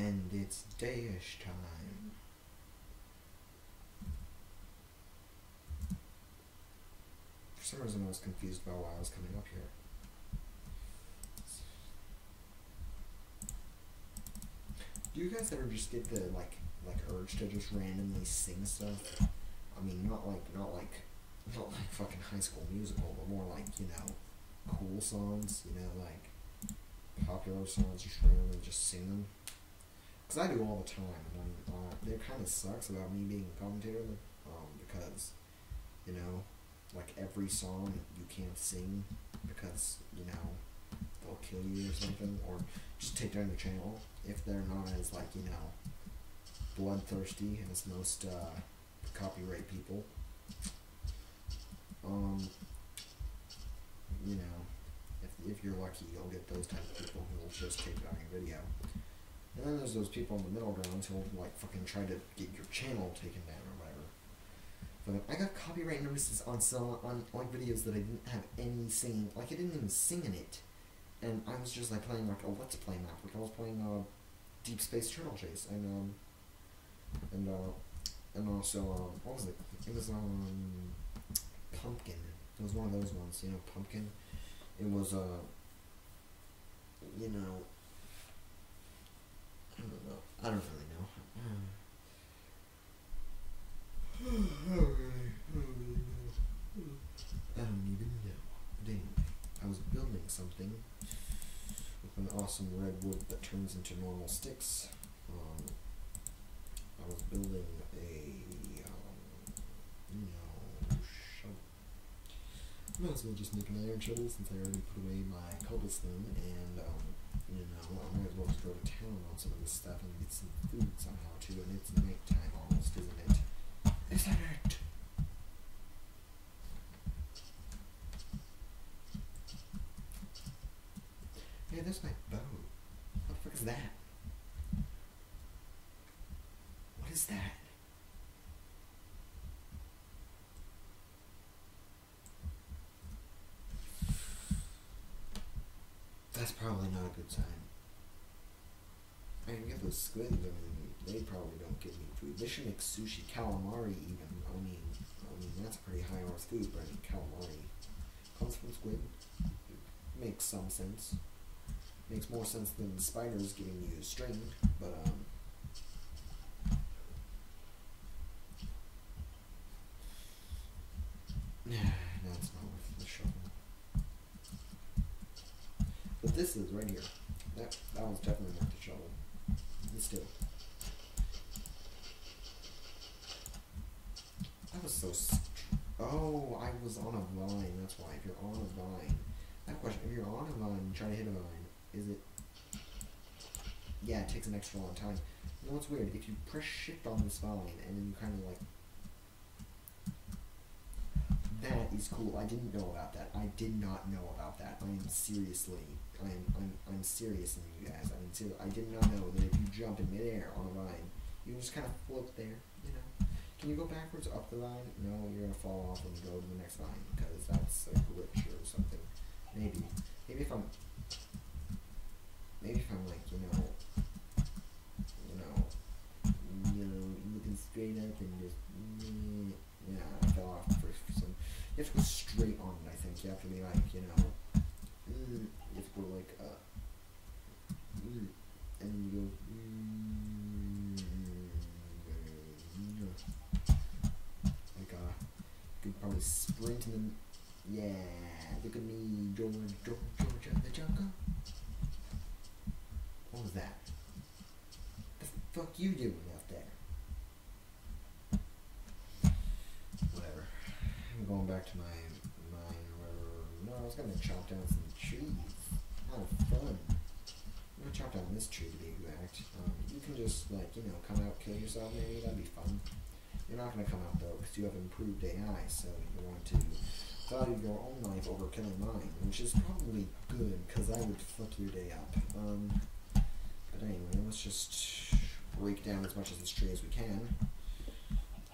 And it's dayish time. For some reason I was confused about why I was coming up here. Do you guys ever just get the like like urge to just randomly sing stuff? I mean not like not like not like fucking high school musical, but more like, you know, cool songs, you know, like popular songs, just randomly just sing them. Because I do all the time, and uh, it kind of sucks about me being a commentator, um, because, you know, like every song you can't sing because, you know, they'll kill you or something, or just take down your channel if they're not as, like, you know, bloodthirsty as most uh, copyright people. Um, you know, if, if you're lucky, you'll get those type of people who will just take down your video. And then there's those people in the middle ground who'll like fucking try to get your channel taken down or whatever. But I got copyright notices on some on like videos that I didn't have any singing, like I didn't even sing in it, and I was just like playing like a let's play map, like I was playing uh, Deep Space Turtle Chase, and um, and uh, and also um, what was it? It was um, Pumpkin. It was one of those ones, you know, Pumpkin. It was uh, you know. I don't know. I don't really know. I don't really, I don't really know. I don't even know. But anyway, I was building something with an awesome redwood that turns into normal sticks. Um, I was building a, um, you know, shovel. Might as well just make an iron shovel since I already put away my cobblestone and, um, you know, I might as well just go to town on some of this stuff and get some food somehow too, and it's nighttime almost, isn't it? Isn't it? Hey, there's my bow. What the fuck is that? What is that? That's probably not a good sign. I can get those squids, I mean, they probably don't give me food. They should make sushi, calamari even. I mean, I mean that's pretty high worth food, but I mean, calamari comes from squid. Makes some sense. Makes more sense than spiders giving you string, but um. no, it's not worth the shovel. But this is right here. That that was definitely not the shovel. This too. That was so. Oh, I was on a vine. That's why. If you're on a vine, a question. If you're on a vine, and try to hit a vine. Is it? Yeah, it takes an extra long time. You know what's weird? If you press shift on this vine and then you kind of like. That is cool. I didn't know about that. I did not know about that. I am seriously. I am. I'm. I'm serious in you guys. I mean, I did not know that if you jump in midair on a vine, you just kind of float there. You know. Can you go backwards up the vine? No, you're gonna fall off and go to the next vine because that's a glitch or something. Maybe. Maybe if I'm. Maybe if I'm like you know. You know. You know, looking straight up and just. Yeah, I fell off for some. You have to go straight on it. I think you have to be like you know. Mm, you have to go like uh. Mm, and you go. Mm, like uh, you could probably sprint and then. Yeah, look at me, George, George, George the jungle. What was that? The fuck you doing out there? Whatever. I'm going back to my whatever. No, I was gonna chop down some trees. Have fun. I'm gonna chop down this tree to be exact. Um, you can just like you know come out, kill yourself. Maybe that'd be fun. You're not gonna come out though because you have improved AI, so you want to value your own life over killing mine, which is probably good because I would fuck your day up. Um, but anyway, let's just break down as much of this tree as we can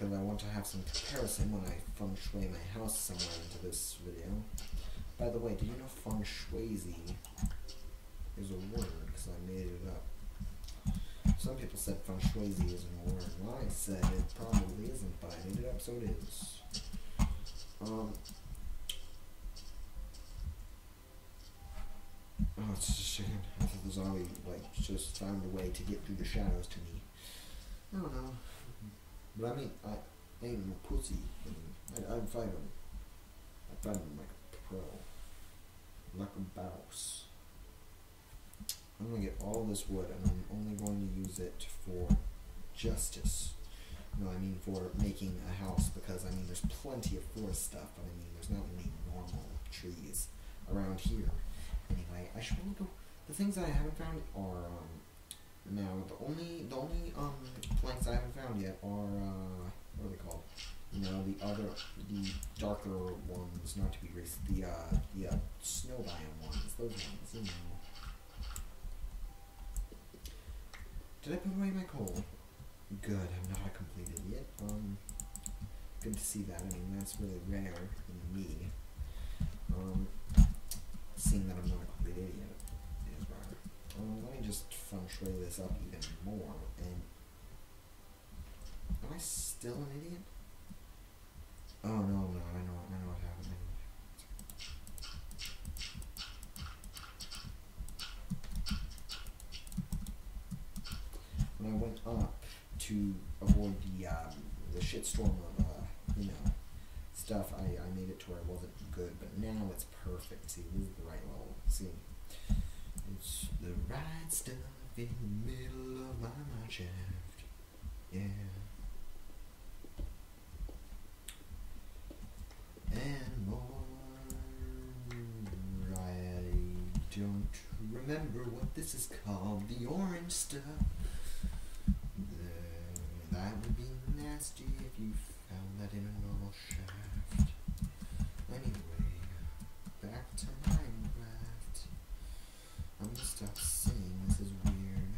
because I want to have some comparison when I feng shui my house somewhere into this video. By the way, do you know feng shuizi is a word because I made it up. some people said feng shui isn't a word, and I said it probably isn't, but I made it up so it is. Um, oh, it's just a shame. I thought the zombie, like, just found a way to get through the shadows to me. I don't know. But I mean, I ain't no pussy. I mean, I'd, I'd fight him. I'd fight him like a pro. Like a boss. I'm gonna get all this wood and I'm only going to use it for justice. No, I mean for making a house because I mean there's plenty of forest stuff, but I mean there's not many normal trees around here. Anyway, I should probably go. The things that I haven't found are um, now the only the only um planks I haven't found yet are uh, what are they called? You know the other the darker ones, not to be racist. The uh the uh, snow biome ones, those ones. You know. Did I put away my coal? Good, I'm not a complete idiot. Um, good to see that. I mean, that's really rare in me. Um, seeing that I'm not a complete idiot. Let me just feng shui this up even more. And am I still an idiot? Oh no, no, I know, I know what happened. When I went up to avoid the um, the shitstorm of uh, you know stuff, I, I made it to where it wasn't good, but now it's perfect. See, this is the right level. See, it's the right stuff in the middle of my shaft. Yeah. And more. I don't remember what this is called. The orange stuff. That would be nasty if you found that in a normal shaft. Anyway, back to stop singing, this is weird.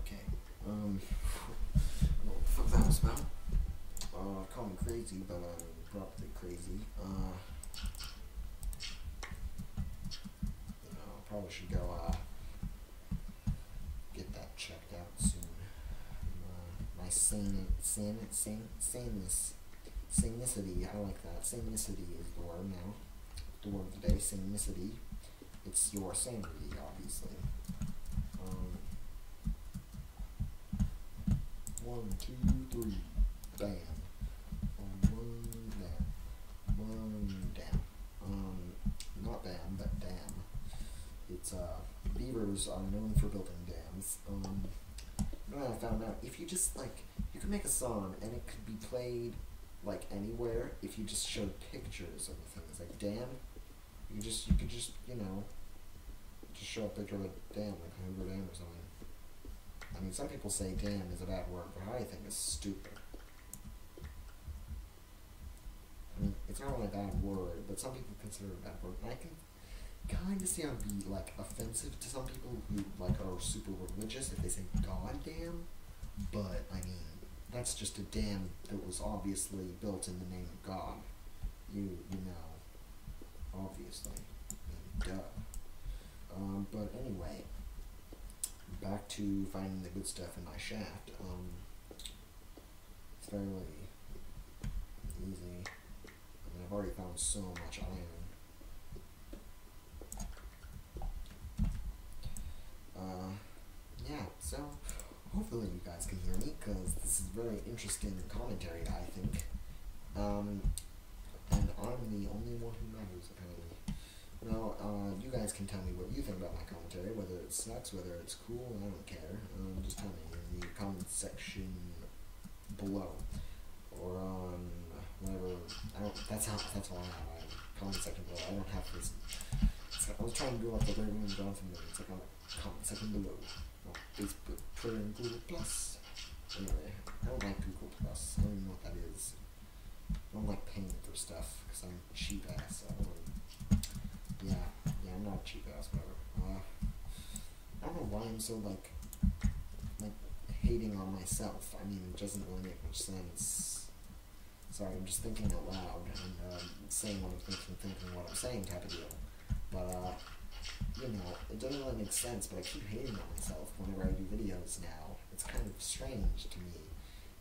Okay, um, I what the fuck that was about. Uh, call me crazy, but I'm probably crazy. Uh, know, probably should go, uh, get that checked out soon. Uh, my sane, sane, sane, saneness, sanicity, I like that. Sanicity is the word now. The word of the day, sanicity. It's your sanity, obviously. Um, one, two, three, bam. Um, one down, one down. Um, not bam, but dam. It's uh, beavers are known for building dams. Um, I found out? If you just like, you can make a song and it could be played like anywhere if you just showed pictures of the things. Like dam, you just you could just you know, just show a picture of a dam like Hoover Dam or something. I mean, some people say dam is a bad word, but I think it's stupid. I mean, it's not really a bad word, but some people consider it a bad word. And I can kind of see how it'd be like offensive to some people who like are super religious if they say God damn. But I mean, that's just a dam that was obviously built in the name of God. You you know, obviously, duh. Um, but anyway, back to finding the good stuff in my shaft. Um, it's fairly easy. I mean, I've already found so much iron. Uh, yeah, so hopefully you guys can hear me because this is very interesting commentary, I think. Um, and I'm the only one who matters, apparently. Well, uh, you guys can tell me what you think about my commentary, whether it sucks, whether it's cool, I don't care. Um, just tell me in the comment section below. Or on whatever, I don't, that's how, that's all I have, I comment section below. I don't have this, I was trying to do like the Raymond Johnson thing, it's like on the comment section below. Facebook, Twitter, and Google Plus. Anyway, I don't like Google Plus, I don't even know what that is. I don't like paying for stuff, because I'm cheap ass, don't yeah, yeah, I'm not cheap ass, whatever. Uh, I don't know why I'm so like, like hating on myself. I mean, it doesn't really make much sense. Sorry, I'm just thinking out loud and um, saying what I'm thinking, thinking what I'm saying type of deal. But uh, you know, it doesn't really make sense, but I keep hating on myself whenever I do videos now. It's kind of strange to me,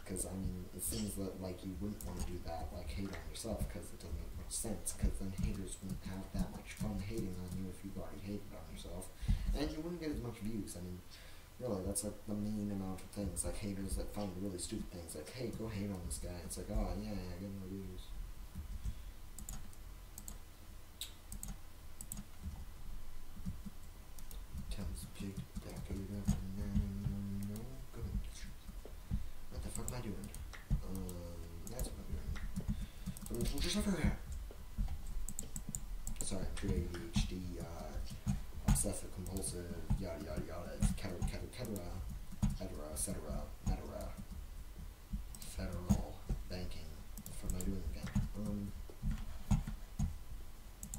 because, I mean, it seems that, like, you wouldn't want to do that, like, hate on yourself, because it doesn't make much sense, because then haters wouldn't have that much fun hating on you if you've already hated on yourself, and you wouldn't get as much views. I mean, really, that's, like, the main amount of things, like, haters that find really stupid things, like, hey, go hate on this guy. It's like, oh, yeah, yeah, get more views. ADHD, uh, obsessive compulsive, yada yada yada, cetera, cetera, cetera, cetera, cetera, federal banking. What am I doing again? Um,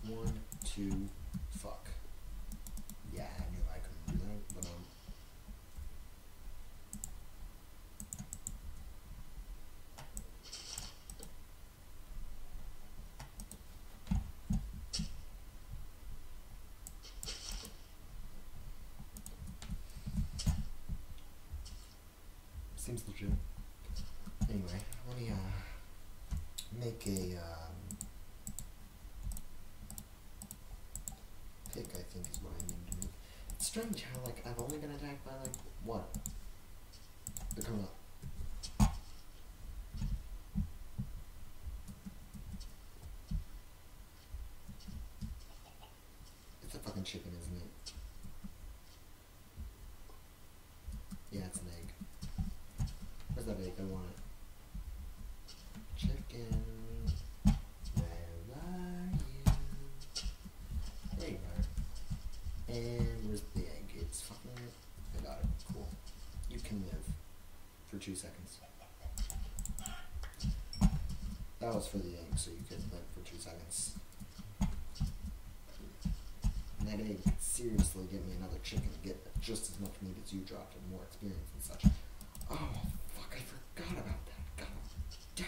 one, two, fuck. Yeah, I knew I couldn't do that, but um. Seems legit. Anyway, let me uh make a um, pick. I think is what I need to make. It's strange how like I've only been attacked by like what? They're up. It's a fucking chicken, isn't it? Yeah, it's an egg. Where's that? I want. Chicken. Where are you? There you are. And where's the egg? It's fucking. I got it. Cool. You can live for two seconds. That was for the egg, so you could live for two seconds. And that egg seriously give me another chicken, get just as much meat as you dropped and more experience and such. Oh, fuck, I forgot about that. God damn.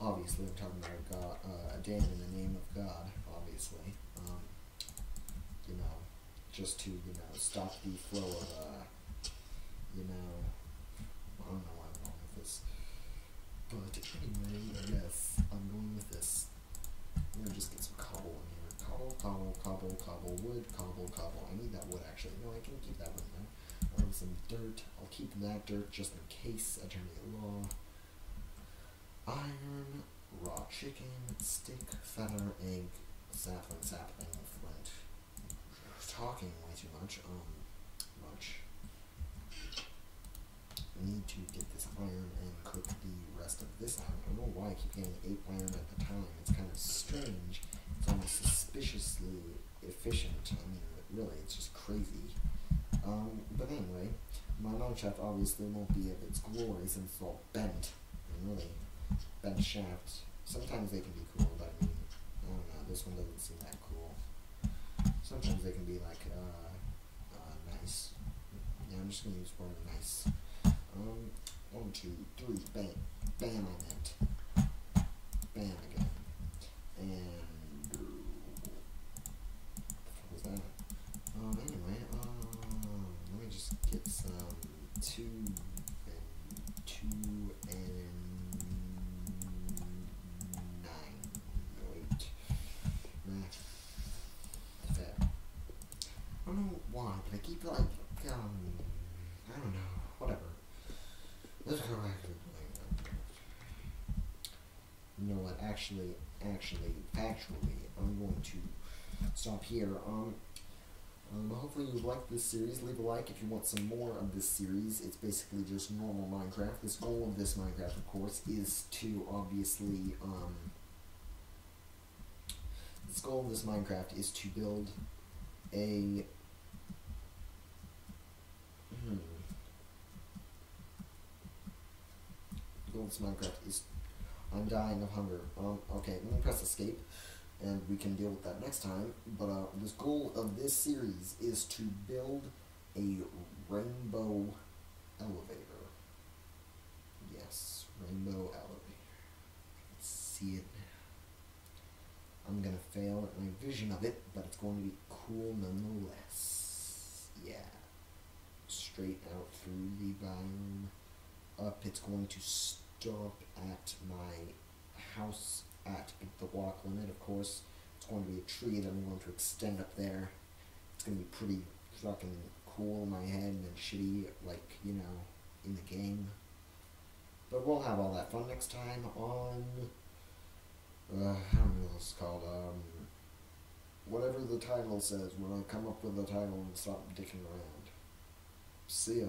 Obviously, I'm talking about a, God, uh, a damn in the name of God, obviously. Um, you know, just to, you know, stop the flow of, uh, you know, I don't know where I'm going with this. But anyway, yes, I'm going with this. I'm gonna just get some cobble in here. Cobble, cobble, cobble, cobble, wood, cobble, cobble. I need that wood actually. No, I can keep that wood now. Some dirt. I'll keep that dirt just in case. Attorney at law. Iron, raw chicken, stick, feather, egg, sapling, sapling, flint. Talking way too much. Um, much. Need to get this iron and cook the rest of this iron. I don't know why I keep getting eight iron at the time. It's kind of strange. It's almost suspiciously efficient. I mean, really, it's just crazy. Um, but anyway, my long shaft obviously won't be of its glory since it's all bent. Really, bent shafts. Sometimes they can be cool, but I mean, I don't know. This one doesn't seem that cool. Sometimes they can be like, uh, uh, nice. Yeah, I'm just gonna use word nice. Um, one, two, three, bam, bam, I meant. Bam again. And, uh, what was that? Um, anyway, um, let me just get some two and two and nine. No, wait. Nah. Fair. I don't know why, but I keep like, um, I don't know, whatever. Let's go back to playing You know what? Actually, actually, factually, I'm going to stop here. Um, um, hopefully you like this series. Leave a like if you want some more of this series. It's basically just normal Minecraft. This goal of this Minecraft, of course, is to obviously um. This goal of this Minecraft is to build a. Hmm. The goal of this Minecraft is. I'm dying of hunger. Um. Okay. Let me press escape and we can deal with that next time. But uh, this goal of this series is to build a rainbow elevator. Yes, rainbow elevator. Can see it. I'm gonna fail at my vision of it, but it's going to be cool nonetheless. Yeah. Straight out through the biome. Up, it's going to stop at my house at the walk limit, of course. It's going to be a tree that I'm going to extend up there. It's going to be pretty fucking cool in my head and shitty, like, you know, in the game. But we'll have all that fun next time on. Uh, I don't know what it's called. Um, whatever the title says, when I come up with the title and stop dicking around. See ya.